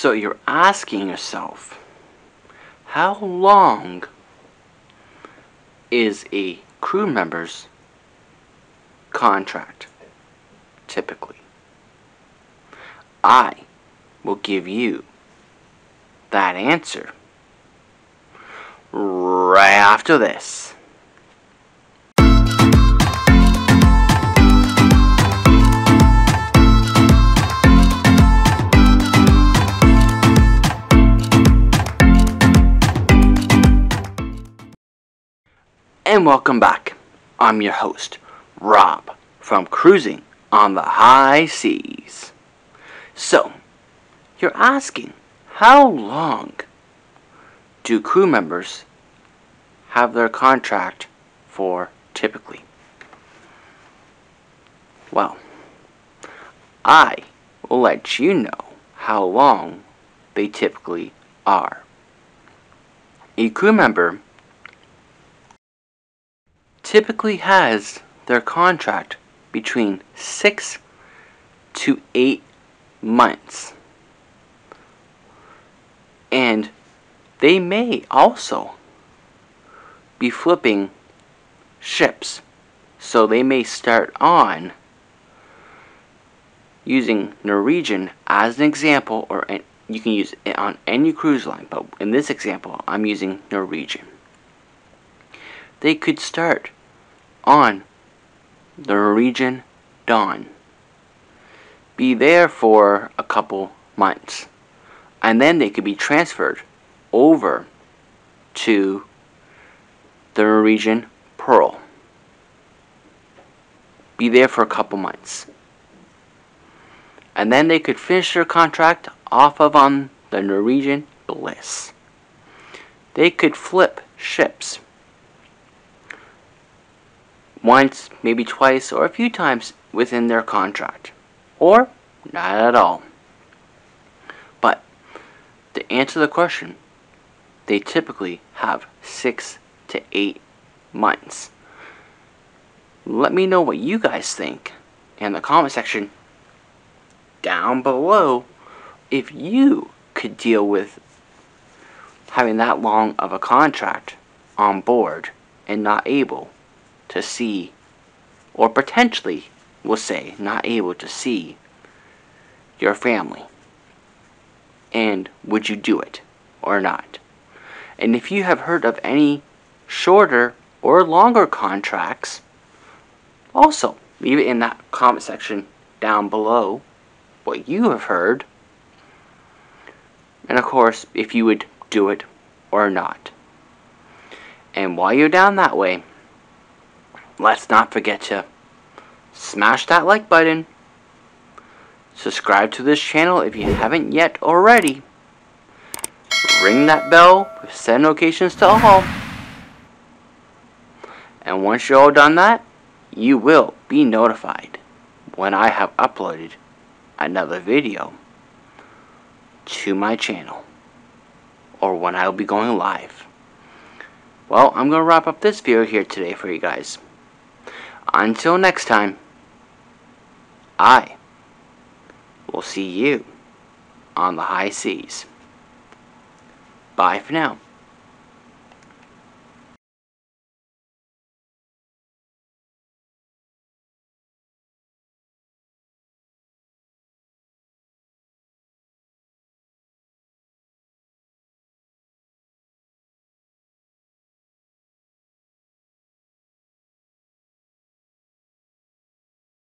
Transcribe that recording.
So you're asking yourself, how long is a crew member's contract typically? I will give you that answer right after this. And welcome back. I'm your host, Rob, from Cruising on the High Seas. So, you're asking, how long do crew members have their contract for typically? Well, I will let you know how long they typically are. A crew member typically has their contract between 6 to 8 months. And they may also be flipping ships. So they may start on using Norwegian as an example, or you can use it on any cruise line, but in this example, I'm using Norwegian. They could start on the Norwegian Dawn. Be there for a couple months. And then they could be transferred over to the Norwegian Pearl. Be there for a couple months. And then they could finish their contract off of on the Norwegian Bliss. They could flip ships once, maybe twice, or a few times within their contract. Or not at all. But to answer the question, they typically have six to eight months. Let me know what you guys think in the comment section down below if you could deal with having that long of a contract on board and not able to see, or potentially, we'll say, not able to see your family. And would you do it or not? And if you have heard of any shorter or longer contracts, also leave it in that comment section down below what you have heard. And of course, if you would do it or not. And while you're down that way, let's not forget to smash that like button, subscribe to this channel if you haven't yet already, ring that bell, Send notifications to all, and once you're all done that, you will be notified when I have uploaded another video to my channel or when I will be going live. Well, I'm going to wrap up this video here today for you guys. Until next time, I will see you on the high seas. Bye for now.